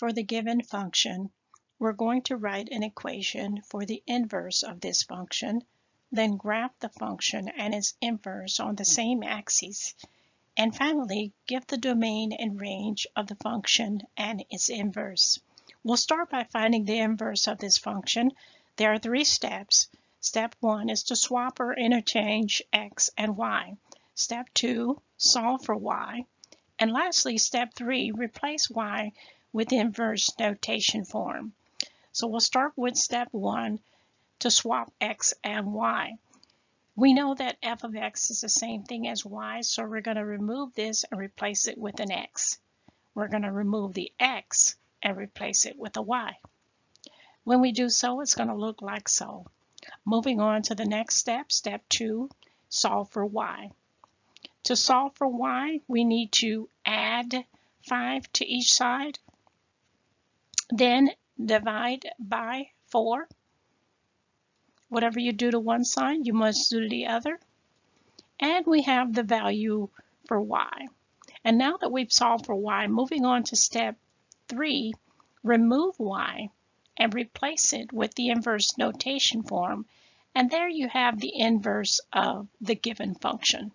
for the given function, we're going to write an equation for the inverse of this function, then graph the function and its inverse on the same axis, and finally give the domain and range of the function and its inverse. We'll start by finding the inverse of this function. There are three steps. Step one is to swap or interchange x and y. Step two, solve for y. And lastly, step three, replace y with inverse notation form. So we'll start with step one to swap x and y. We know that f of x is the same thing as y, so we're going to remove this and replace it with an x. We're going to remove the x and replace it with a y. When we do so, it's going to look like so. Moving on to the next step, step two, solve for y. To solve for y, we need to add 5 to each side, then divide by 4. Whatever you do to one side, you must do to the other. And we have the value for y. And now that we've solved for y, moving on to step 3, remove y and replace it with the inverse notation form. And there you have the inverse of the given function.